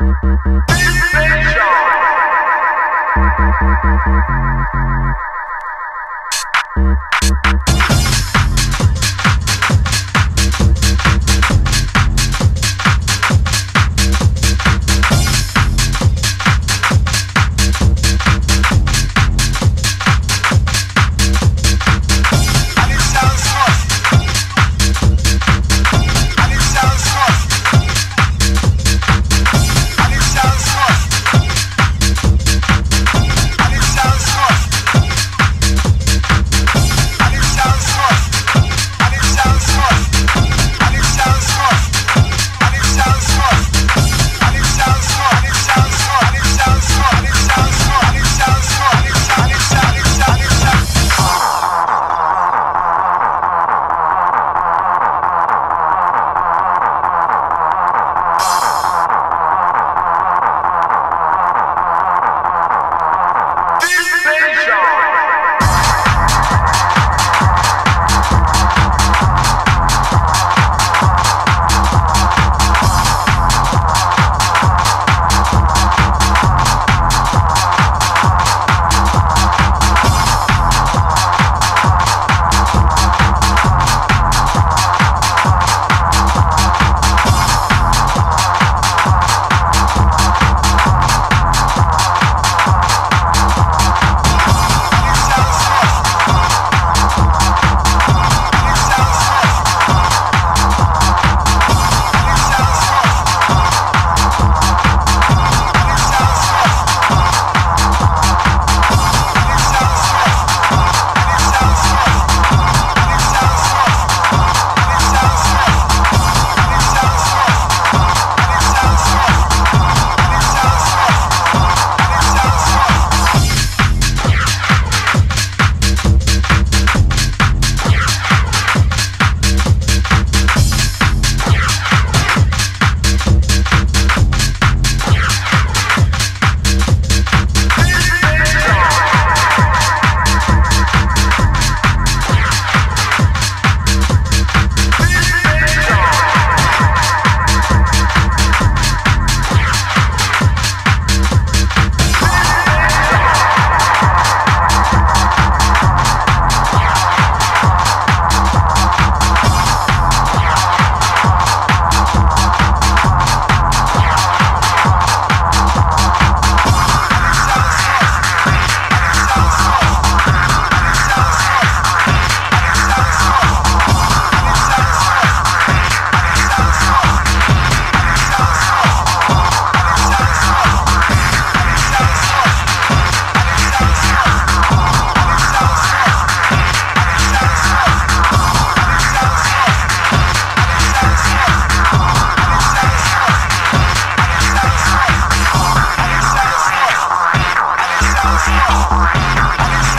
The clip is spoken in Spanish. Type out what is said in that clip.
Hey, hey, hey. Alice